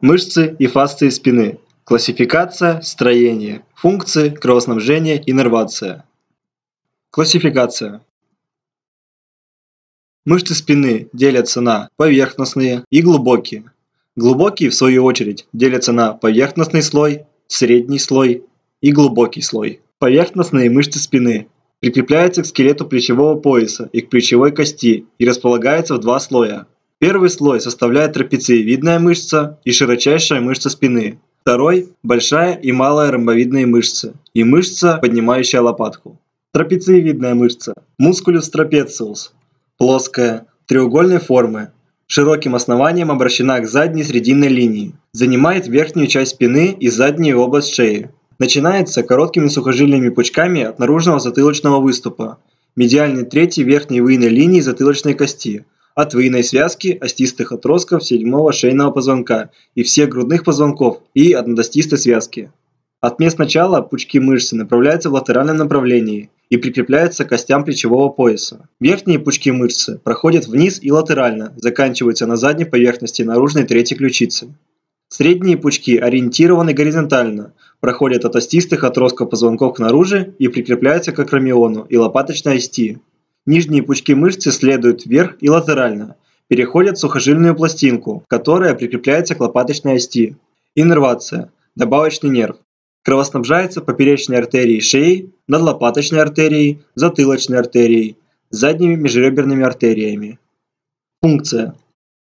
Мышцы и фасции спины. Классификация, строение, функции, кровоснабжение, иннервация. Классификация. Мышцы спины делятся на поверхностные и глубокие. Глубокие, в свою очередь, делятся на поверхностный слой, средний слой и глубокий слой. Поверхностные мышцы спины прикрепляются к скелету плечевого пояса и к плечевой кости и располагаются в два слоя Первый слой составляет трапециевидная мышца и широчайшая мышца спины. Второй – большая и малая ромбовидные мышцы и мышца, поднимающая лопатку. Трапециевидная мышца – мускулюс трапециус, плоская, треугольной формы, широким основанием обращена к задней срединной линии, занимает верхнюю часть спины и заднюю область шеи. Начинается короткими сухожильными пучками от наружного затылочного выступа, медиальной трети верхней выйной линии затылочной кости – от выйной связки, остистых отростков седьмого шейного позвонка и всех грудных позвонков и от надостистой связки. От мест начала пучки мышцы направляются в латеральном направлении и прикрепляются к костям плечевого пояса. Верхние пучки мышцы проходят вниз и латерально, заканчиваются на задней поверхности наружной трети ключицы. Средние пучки ориентированы горизонтально, проходят от остистых отростков позвонков к наружи и прикрепляются к акромиону и лопаточной ости. Нижние пучки мышцы следуют вверх и латерально, переходят в сухожильную пластинку, которая прикрепляется к лопаточной ости. Иннервация – добавочный нерв. Кровоснабжается поперечной артерией шеи, надлопаточной артерией, затылочной артерией, задними межреберными артериями. Функция.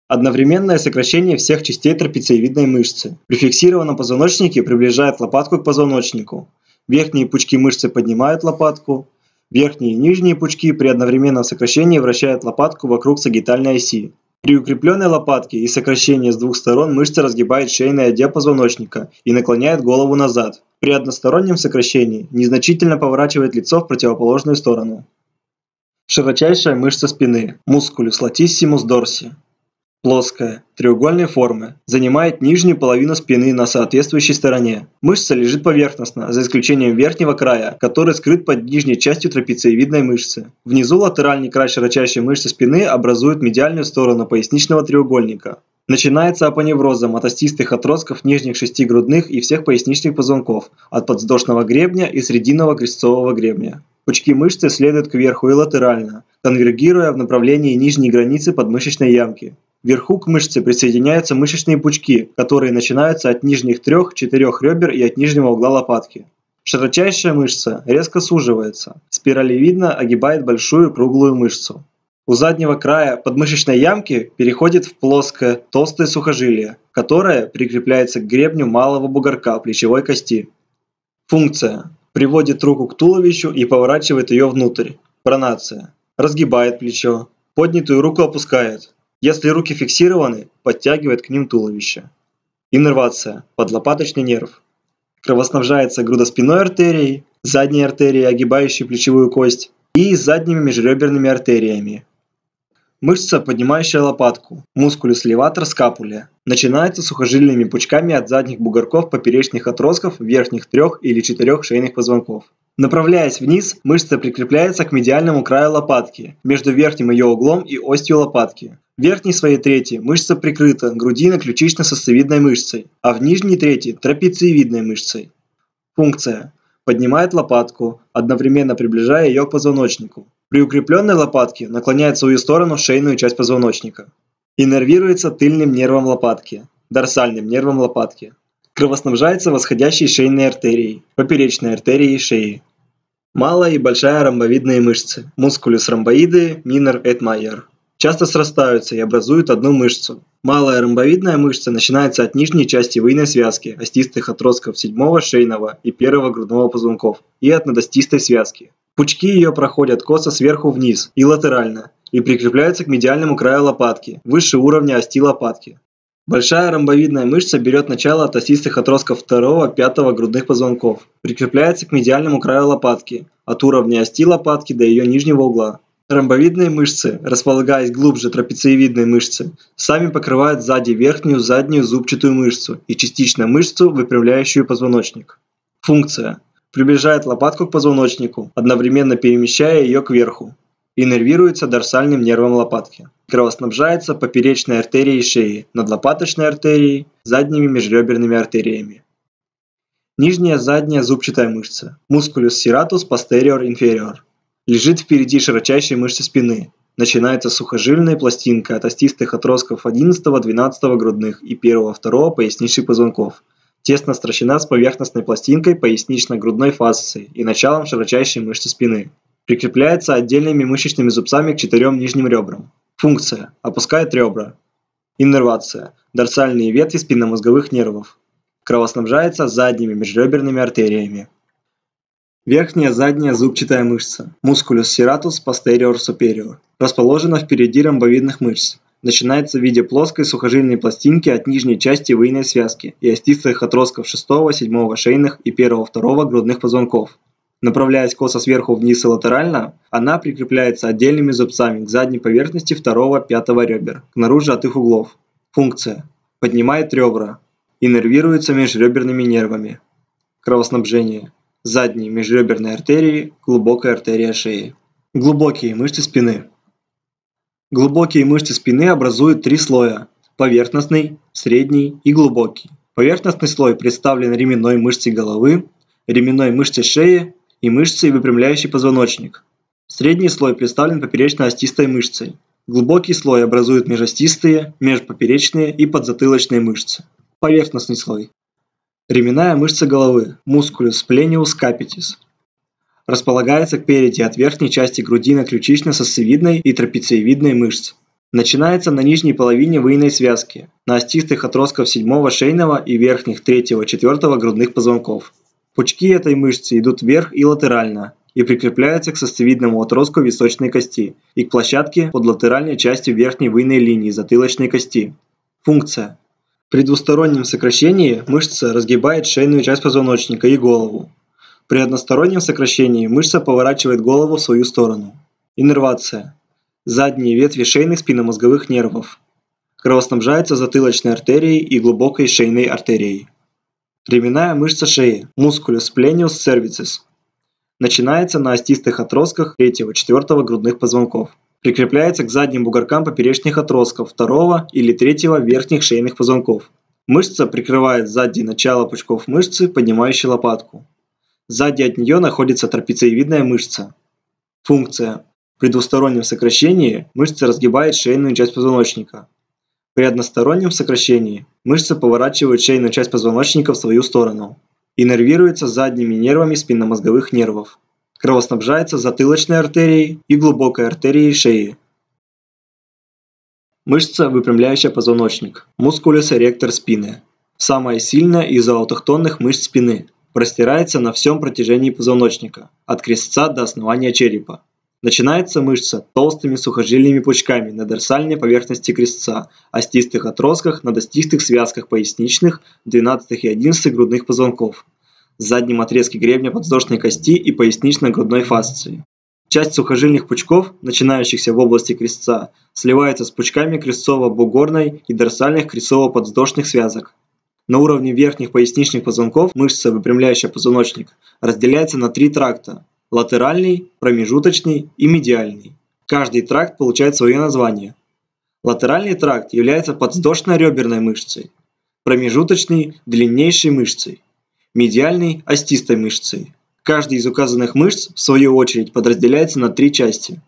Одновременное сокращение всех частей трапециевидной мышцы. При фиксированном позвоночнике приближает лопатку к позвоночнику. Верхние пучки мышцы поднимают лопатку, Верхние и нижние пучки при одновременном сокращении вращают лопатку вокруг сагитальной оси. При укрепленной лопатке и сокращении с двух сторон мышца разгибает шейный отдел позвоночника и наклоняет голову назад. При одностороннем сокращении незначительно поворачивает лицо в противоположную сторону. Широчайшая мышца спины – мускулюс латиссимус дорси плоская, треугольной формы, занимает нижнюю половину спины на соответствующей стороне. Мышца лежит поверхностно, за исключением верхнего края, который скрыт под нижней частью трапециевидной мышцы. Внизу латеральный край широчайшей мышцы спины образует медиальную сторону поясничного треугольника. Начинается апоневрозом от остистых отростков нижних шести грудных и всех поясничных позвонков, от подвздошного гребня и срединного крестцового гребня. Пучки мышцы следуют кверху и латерально, конвергируя в направлении нижней границы подмышечной ямки. Вверху к мышце присоединяются мышечные пучки, которые начинаются от нижних трех-четырех ребер и от нижнего угла лопатки. Широчайшая мышца резко суживается, спиралевидно огибает большую круглую мышцу. У заднего края подмышечной ямки переходит в плоское толстое сухожилие, которое прикрепляется к гребню малого бугорка плечевой кости. Функция. Приводит руку к туловищу и поворачивает ее внутрь. Пронация. Разгибает плечо. Поднятую руку опускает. Если руки фиксированы, подтягивает к ним туловище. Иннервация. Подлопаточный нерв. Кровоснабжается грудоспинной артерией, задней артерией, огибающей плечевую кость, и задними межреберными артериями. Мышца, поднимающая лопатку, мускулюс леватор скапуля, начинается сухожильными пучками от задних бугорков поперечных отростков верхних трех или четырех шейных позвонков. Направляясь вниз, мышца прикрепляется к медиальному краю лопатки, между верхним ее углом и остью лопатки. Верхней своей трети мышца прикрыта грудино-ключично-сосцевидной мышцей, а в нижней трети – трапециевидной мышцей. Функция. Поднимает лопатку, одновременно приближая ее к позвоночнику. При укрепленной лопатке наклоняет в свою сторону шейную часть позвоночника. Иннервируется тыльным нервом лопатки, дорсальным нервом лопатки. Кровоснабжается восходящей шейной артерией, поперечной артерией шеи. Малая и большая ромбовидные мышцы, мускулюс ромбоиды, минор эт майер. Часто срастаются и образуют одну мышцу. Малая ромбовидная мышца начинается от нижней части выйной связки, остистых отростков седьмого шейного и первого грудного позвонков, и от надостистой связки. Пучки ее проходят косо сверху вниз и латерально и прикрепляются к медиальному краю лопатки, выше уровня ости лопатки. Большая ромбовидная мышца берет начало от осистых отростков второго-пятого грудных позвонков, прикрепляется к медиальному краю лопатки, от уровня ости лопатки до ее нижнего угла. Ромбовидные мышцы, располагаясь глубже трапециевидной мышцы, сами покрывают сзади верхнюю заднюю зубчатую мышцу и частично мышцу, выпрямляющую позвоночник. Функция приближает лопатку к позвоночнику, одновременно перемещая ее кверху. Иннервируется дорсальным нервом лопатки. Кровоснабжается поперечной артерией шеи, надлопаточной артерией, задними межреберными артериями. Нижняя задняя зубчатая мышца. Musculus serratus posterior inferior. Лежит впереди широчайшей мышцы спины. Начинается сухожильная пластинка от остистых отростков 11-12 грудных и 1-2 поясничных позвонков. Тесно стращена с поверхностной пластинкой пояснично-грудной фасции и началом широчайшей мышцы спины. Прикрепляется отдельными мышечными зубцами к четырем нижним ребрам. Функция. Опускает ребра. Иннервация. Дорсальные ветви спинномозговых нервов. Кровоснабжается задними межреберными артериями. Верхняя задняя зубчатая мышца. Musculus serratus posterior superior. Расположена впереди ромбовидных мышц. Начинается в виде плоской сухожильной пластинки от нижней части выйной связки и остистых отростков 6, 7 шейных и 1, 2 грудных позвонков. Направляясь косо сверху вниз и латерально, она прикрепляется отдельными зубцами к задней поверхности второго пятого ребер, к наружу от их углов. Функция. Поднимает ребра. Иннервируется межреберными нервами. Кровоснабжение. Задние межреберные артерии, глубокая артерия шеи. Глубокие мышцы спины. Глубокие мышцы спины образуют три слоя – поверхностный, средний и глубокий. Поверхностный слой представлен ременной мышцей головы, ременной мышцей шеи и мышцей, выпрямляющей позвоночник. Средний слой представлен поперечно-остистой мышцей. Глубокий слой образует межостистые, межпоперечные и подзатылочные мышцы. Поверхностный слой. Ременная мышца головы, мускулюс splenius capitis. Располагается кпереди от верхней части грудино-ключично-сосцевидной и трапециевидной мышц. Начинается на нижней половине выйной связки, на остистых отростков седьмого шейного и верхних третьего-четвертого грудных позвонков. Пучки этой мышцы идут вверх и латерально и прикрепляются к сосцевидному отростку височной кости и к площадке под латеральной частью верхней выйной линии затылочной кости. Функция. При двустороннем сокращении мышца разгибает шейную часть позвоночника и голову. При одностороннем сокращении мышца поворачивает голову в свою сторону. Иннервация. Задние ветви шейных спинномозговых нервов. Кровоснабжается затылочной артерией и глубокой шейной артерией. Ременная мышца шеи (Musculus splenius cervicis) начинается на остистых отростках 3-4 грудных позвонков. Прикрепляется к задним бугоркам поперечных отростков 2 или 3 верхних шейных позвонков. Мышца прикрывает сзади начало пучков мышцы, поднимающей лопатку. Сзади от нее находится трапециевидная мышца. Функция. При двустороннем сокращении мышца разгибает шейную часть позвоночника. При одностороннем сокращении мышцы поворачивают шейную часть позвоночника в свою сторону. Иннервируется задними нервами спинномозговых нервов. Кровоснабжается затылочной артерией и глубокой артерией шеи. Мышца, выпрямляющая позвоночник. Мускулюс эректор спины. Самая сильная из аутохтонных мышц спины. Простирается на всем протяжении позвоночника, от крестца до основания черепа. Начинается мышца толстыми сухожильными пучками на дорсальной поверхности крестца, остистых отростках на достистых связках поясничных, 12 и 11 грудных позвонков, заднем отрезке гребня подвздошной кости и пояснично-грудной фасции. Часть сухожильных пучков, начинающихся в области крестца, сливается с пучками крестцово-бугорной и дорсальных крестцово-подвздошных связок. На уровне верхних поясничных позвонков мышца, выпрямляющая позвоночник, разделяется на три тракта латеральный, промежуточный и медиальный. Каждый тракт получает свое название. Латеральный тракт является подвздошно-реберной мышцей, промежуточный – длиннейшей мышцей, медиальный – остистой мышцей. Каждый из указанных мышц, в свою очередь, подразделяется на три части.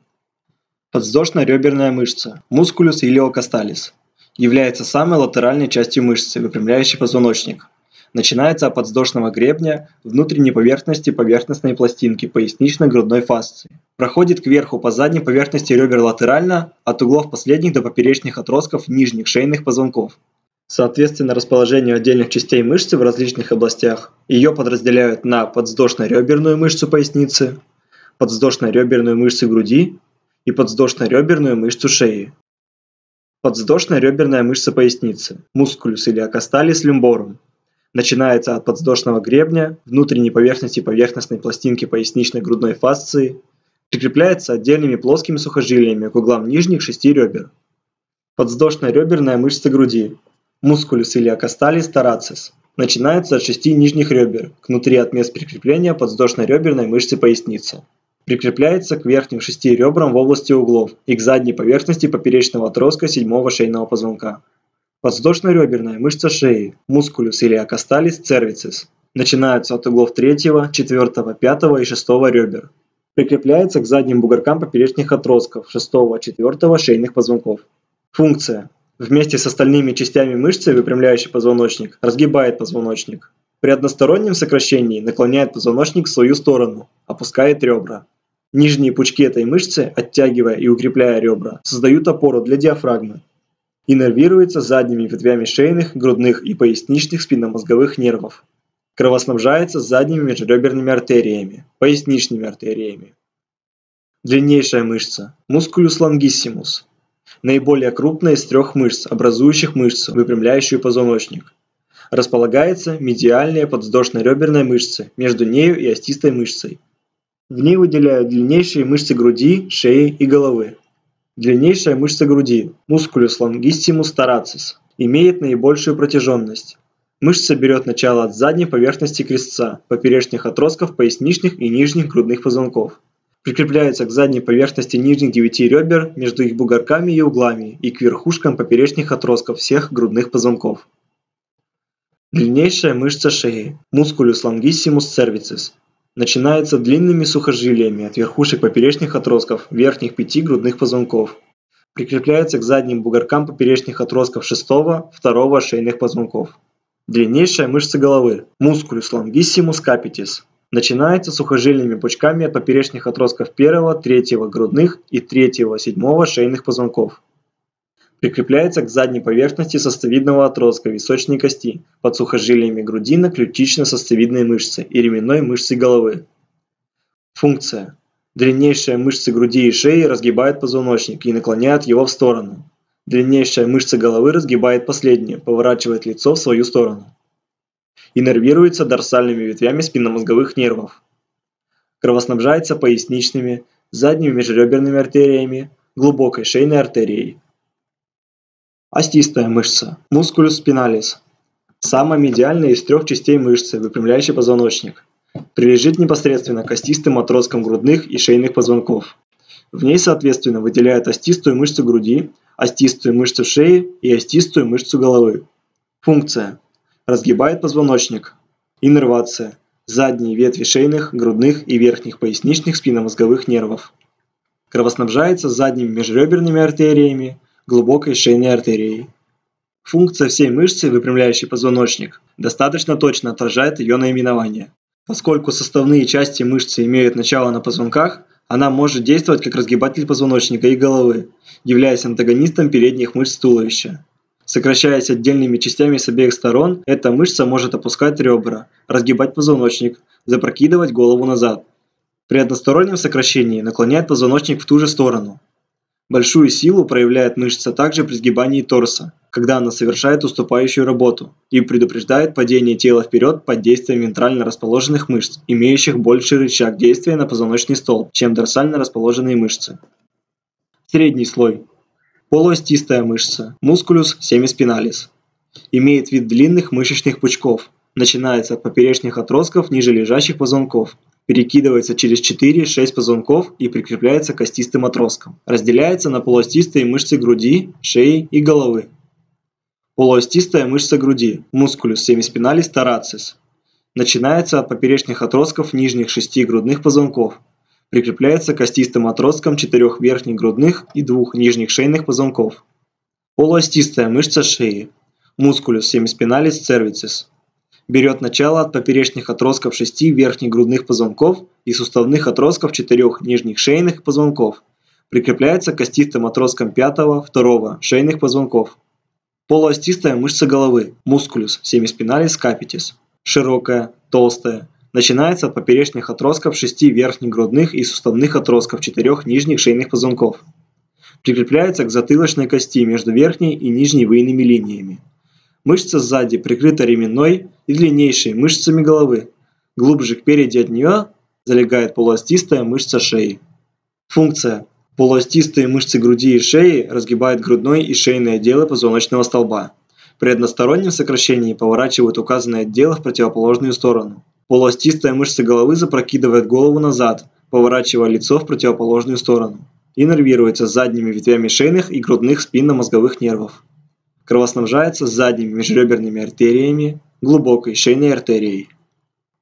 Подвздошно-реберная мышца – мускулюс илиокосталис – является самой латеральной частью мышцы, выпрямляющей позвоночник – начинается от подвздошного гребня, внутренней поверхности поверхностной пластинки пояснично-грудной фасции. Проходит кверху по задней поверхности ребер латерально, от углов последних до поперечных отростков нижних шейных позвонков. Соответственно расположению отдельных частей мышцы в различных областях, ее подразделяют на подвздошно-реберную мышцу поясницы, подвздошно-реберную мышцу груди и подвздошно-реберную мышцу шеи. Подвздошно-реберная мышца поясницы, мускулюс или акосталис люмборум, начинается от подвздошного гребня, внутренней поверхности поверхностной пластинки поясничной грудной фасции, прикрепляется отдельными плоскими сухожилиями к углам нижних шести ребер. Подвздошно-реберная мышца груди, мускулюс или акосталис тарацис, начинается от шести нижних ребер, к внутри от мест прикрепления подвздошно-реберной мышцы поясницы. Прикрепляется к верхним шести ребрам в области углов и к задней поверхности поперечного отростка седьмого шейного позвонка. Подвздошно-реберная мышца шеи, мускулюс или акосталис cervicis, начинаются от углов 3, 4, 5 и 6 ребер. Прикрепляется к задним бугоркам поперечных отростков 6, 4 шейных позвонков. Функция. Вместе с остальными частями мышцы, выпрямляющей позвоночник, разгибает позвоночник. При одностороннем сокращении наклоняет позвоночник в свою сторону, опускает ребра. Нижние пучки этой мышцы, оттягивая и укрепляя ребра, создают опору для диафрагмы. Иннервируется задними ветвями шейных, грудных и поясничных спинномозговых нервов. Кровоснабжается задними межреберными артериями, поясничными артериями. Длиннейшая мышца – мускулюс лонгиссимус. Наиболее крупная из трех мышц, образующих мышцу, выпрямляющую позвоночник. Располагается медиальная подвздошно-реберная мышца между нею и остистой мышцей, в ней выделяют длиннейшие мышцы груди, шеи и головы. Длиннейшая мышца груди – мускулюс longissimus thoracis – имеет наибольшую протяженность. Мышца берет начало от задней поверхности крестца, поперечных отростков поясничных и нижних грудных позвонков. Прикрепляется к задней поверхности нижних девяти ребер между их бугорками и углами и к верхушкам поперечных отростков всех грудных позвонков. Длиннейшая мышца шеи – мускулюс longissimus cervicis начинается длинными сухожилиями от верхушек поперечных отростков верхних пяти грудных позвонков. Прикрепляется к задним бугоркам поперечных отростков шестого, второго шейных позвонков. Длиннейшая мышца головы – мускулюс longissimus capitis. Начинается сухожильными пучками поперечных отростков первого, третьего грудных и третьего, седьмого шейных позвонков. Прикрепляется к задней поверхности состовидного отростка височной кости под сухожилиями грудина ключично-состовидной мышцы и ременной мышцы головы. Функция. Длиннейшая мышца груди и шеи разгибает позвоночник и наклоняет его в сторону. Длиннейшая мышца головы разгибает последнее, поворачивает лицо в свою сторону. Иннервируется дорсальными ветвями спинномозговых нервов. Кровоснабжается поясничными, задними межреберными артериями, глубокой шейной артерией. Остистая мышца – мускулюс спиналис. Самая медиальная из трех частей мышцы, выпрямляющей позвоночник. Прилежит непосредственно к остистым отросткам грудных и шейных позвонков. В ней, соответственно, выделяют остистую мышцу груди, остистую мышцу шеи и остистую мышцу головы. Функция. Разгибает позвоночник. Иннервация. Задние ветви шейных, грудных и верхних поясничных спинномозговых нервов. Кровоснабжается задними межреберными артериями, глубокой шейной артерией. Функция всей мышцы, выпрямляющей позвоночник, достаточно точно отражает ее наименование. Поскольку составные части мышцы имеют начало на позвонках, она может действовать как разгибатель позвоночника и головы, являясь антагонистом передних мышц туловища. Сокращаясь отдельными частями с обеих сторон, эта мышца может опускать ребра, разгибать позвоночник, запрокидывать голову назад. При одностороннем сокращении наклоняет позвоночник в ту же сторону. Большую силу проявляет мышца также при сгибании торса, когда она совершает уступающую работу и предупреждает падение тела вперед под действием вентрально расположенных мышц, имеющих больший рычаг действия на позвоночный столб, чем дорсально расположенные мышцы. Средний слой. Полуостистая мышца, мускулюс семиспиналис. Имеет вид длинных мышечных пучков, начинается от поперечных отростков ниже лежащих позвонков перекидывается через 4-6 позвонков и прикрепляется к остистым отросткам. Разделяется на полуостистые мышцы груди, шеи и головы. Полуостистая мышца груди, мускулюс семиспиналис тарацис, начинается от поперечных отростков нижних шести грудных позвонков, прикрепляется к остистым отросткам четырех верхних грудных и двух нижних шейных позвонков. Полуостистая мышца шеи, мускулюс семиспиналис cervicis, берет начало от поперечных отростков шести верхних грудных позвонков и суставных отростков четырех нижних шейных позвонков, прикрепляется костистым отросткам пятого, второго шейных позвонков. Полуостистая мышца головы, мускулюс семиспиналис капитис, широкая, толстая, начинается от поперечных отростков шести верхних грудных и суставных отростков четырех нижних шейных позвонков. Прикрепляется к затылочной кости между верхней и нижней выйными линиями. Мышца сзади прикрыта ременной и длиннейшей мышцами головы. Глубже кпереди от нее залегает полуостистая мышца шеи. Функция. Полуостистые мышцы груди и шеи разгибают грудной и шейные отделы позвоночного столба. При одностороннем сокращении поворачивают указанные отделы в противоположную сторону. Полуостистая мышца головы запрокидывает голову назад, поворачивая лицо в противоположную сторону. Иннервируется задними ветвями шейных и грудных спинномозговых нервов. Кровоснабжается задними межреберными артериями, глубокой шейной артерией.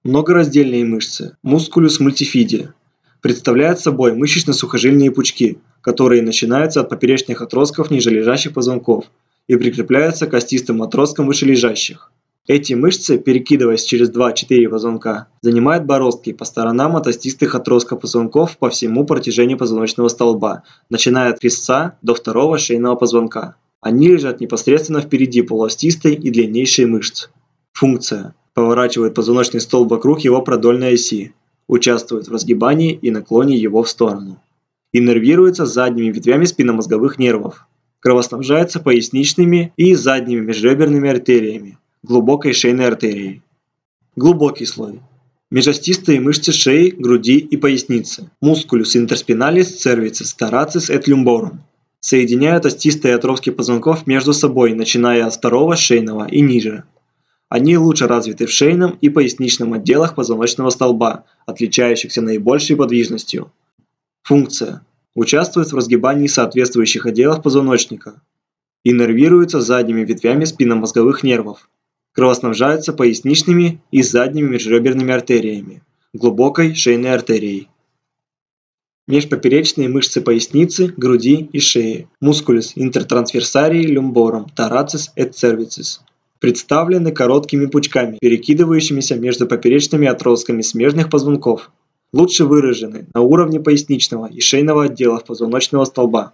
Многораздельные мышцы, мускулюс мультифиди, представляют собой мышечно-сухожильные пучки, которые начинаются от поперечных отростков нижележащих позвонков и прикрепляются к костистым отросткам вышележащих. Эти мышцы, перекидываясь через 2-4 позвонка, занимают бороздки по сторонам от остистых отростков позвонков по всему протяжению позвоночного столба, начиная от крестца до второго шейного позвонка. Они лежат непосредственно впереди полуостистой и длиннейшей мышц. Функция. Поворачивает позвоночный столб вокруг его продольной оси. Участвует в разгибании и наклоне его в сторону. Иннервируется задними ветвями спинномозговых нервов. Кровоснабжается поясничными и задними межреберными артериями глубокой шейной артерией. Глубокий слой. Межостистые мышцы шеи, груди и поясницы. Мускулюс интерспиналис cervicis thoracis et lumborum. Соединяют остистые отростки позвонков между собой, начиная от второго шейного и ниже. Они лучше развиты в шейном и поясничном отделах позвоночного столба, отличающихся наибольшей подвижностью. Функция. Участвует в разгибании соответствующих отделов позвоночника. Иннервируется задними ветвями спинномозговых нервов кровоснабжаются поясничными и задними межреберными артериями, глубокой шейной артерией. Межпоперечные мышцы поясницы, груди и шеи, мускулюс интертрансверсарии люмборум, тарацис et cervicis, представлены короткими пучками, перекидывающимися между поперечными отростками смежных позвонков, лучше выражены на уровне поясничного и шейного отделов позвоночного столба.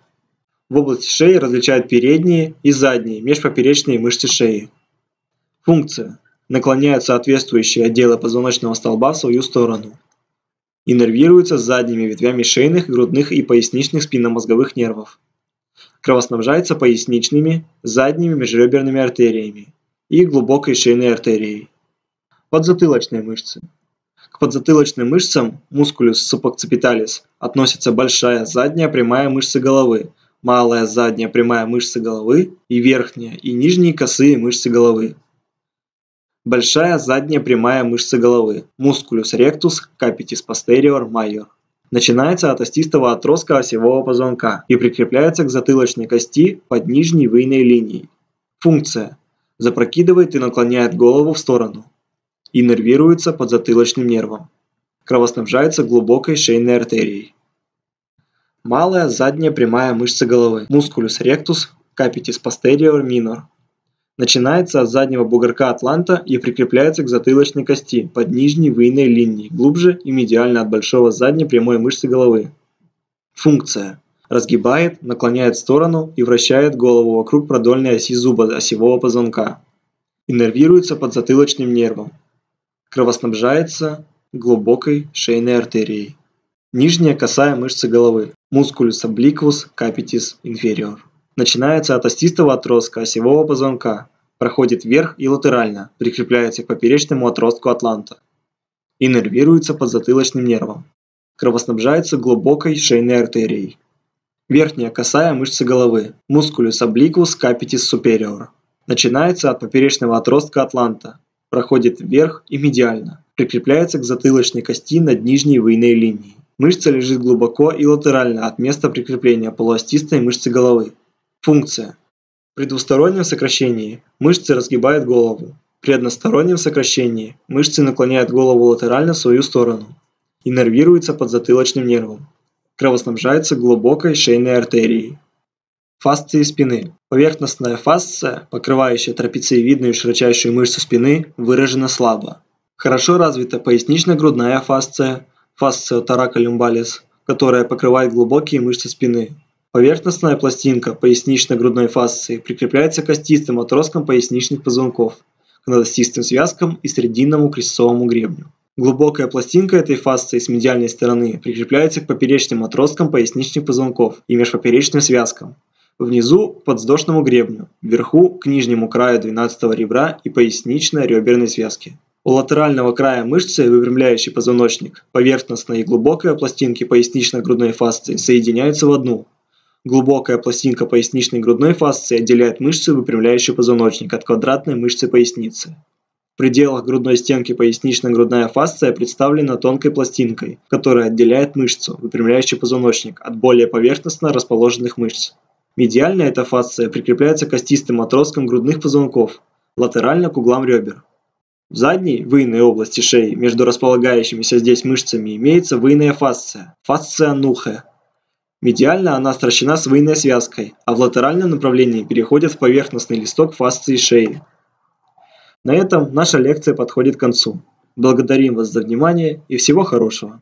В области шеи различают передние и задние межпоперечные мышцы шеи. Функция. Наклоняют соответствующие отделы позвоночного столба в свою сторону. Иннервируются задними ветвями шейных, грудных и поясничных спинномозговых нервов. Кровоснабжается поясничными, задними межреберными артериями и глубокой шейной артерией. Подзатылочные мышцы. К подзатылочным мышцам мускулюс субокципиталис относятся большая задняя прямая мышца головы, малая задняя прямая мышца головы и верхняя и нижние косые мышцы головы. Большая задняя прямая мышца головы (мускулюс ректус capitis posterior major) начинается от остистого отростка осевого позвонка и прикрепляется к затылочной кости под нижней выйной линией. Функция. Запрокидывает и наклоняет голову в сторону. Иннервируется подзатылочным нервом. Кровоснабжается глубокой шейной артерией. Малая задняя прямая мышца головы. Мускулюс ректус capitis posterior minor Начинается от заднего бугорка атланта и прикрепляется к затылочной кости под нижней выйной линией, глубже и медиально от большого задней прямой мышцы головы. Функция. Разгибает, наклоняет в сторону и вращает голову вокруг продольной оси зуба осевого позвонка. Иннервируется под затылочным нервом. Кровоснабжается глубокой шейной артерией. Нижняя косая мышца головы. Musculus obliquus capitis inferior начинается от остистого отростка осевого позвонка, проходит вверх и латерально, прикрепляется к поперечному отростку атланта. Иннервируется подзатылочным нервом. Кровоснабжается глубокой шейной артерией. Верхняя косая мышца головы, мускулюс obliquus capitis superior. Начинается от поперечного отростка атланта, проходит вверх и медиально, прикрепляется к затылочной кости над нижней выйной линией. Мышца лежит глубоко и латерально от места прикрепления полуостистой мышцы головы, Функция. При двустороннем сокращении мышцы разгибают голову. При одностороннем сокращении мышцы наклоняют голову латерально в свою сторону. Иннервируется подзатылочным нервом. Кровоснабжается глубокой шейной артерией. Фасции спины. Поверхностная фасция, покрывающая трапециевидную широчайшую мышцу спины, выражена слабо. Хорошо развита пояснично-грудная фасция, фасция тараколюмбалис, которая покрывает глубокие мышцы спины. Поверхностная пластинка пояснично-грудной фасции прикрепляется к остистым отросткам поясничных позвонков, к надостистым связкам и срединному крестцовому гребню. Глубокая пластинка этой фасции с медиальной стороны прикрепляется к поперечным отросткам поясничных позвонков и межпоперечным связкам. Внизу – к подвздошному гребню, вверху – к нижнему краю 12 ребра и пояснично-реберной связки. У латерального края мышцы, выпрямляющей позвоночник, поверхностная и глубокая пластинки пояснично-грудной фасции соединяются в одну, Глубокая пластинка поясничной грудной фасции отделяет мышцы, выпрямляющие позвоночник, от квадратной мышцы поясницы. В пределах грудной стенки пояснично-грудная фасция представлена тонкой пластинкой, которая отделяет мышцу, выпрямляющую позвоночник, от более поверхностно расположенных мышц. Медиально эта фасция прикрепляется костистым отросткам грудных позвонков, латерально к углам ребер. В задней, выйной области шеи, между располагающимися здесь мышцами, имеется выйная фасция, фасция нухе. Медиально она сращена с выйной связкой, а в латеральном направлении переходит в поверхностный листок фасции шеи. На этом наша лекция подходит к концу. Благодарим вас за внимание и всего хорошего.